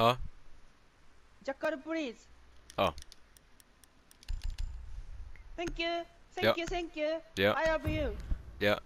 Huh? Jackal, please. Oh. Thank you. Thank Yeah. you. Thank you. Yeah. I love you. Yeah.